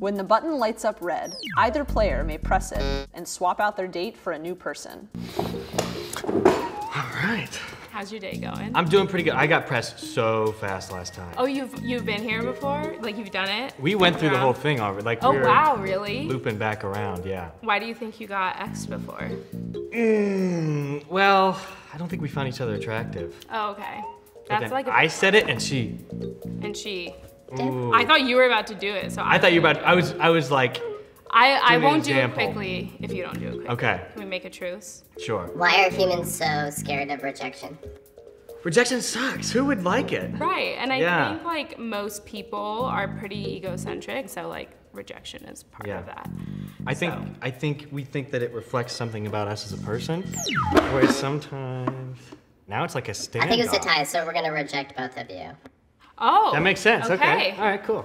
When the button lights up red, either player may press it and swap out their date for a new person. All right. How's your day going? I'm doing pretty good. I got pressed so fast last time. oh, you've you've been here before? Like you've done it? We went through the whole thing already. Like Oh we were wow, really? looping back around. Yeah. Why do you think you got X before? Mm, well, I don't think we found each other attractive. Oh, okay. But That's like a, I said it, and she. and she. Ooh. I thought you were about to do it, so I thought you were about. I was. I was like, I I Give me an won't do it quickly if you don't do it quickly. okay, Can we make a truce? sure. Why are humans so scared of rejection? Rejection sucks. Who would like it? Right, and I Yeah. think like most people are pretty egocentric, so like rejection is part Yeah. of that. I think. I think we think that it reflects something about us as a person, whereas sometimes now it's like a standoff. I think it's a tie, so we're gonna reject both of you. Oh. That makes sense. Okay. Okay. All right. Cool.